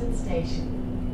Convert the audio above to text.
Boston Station.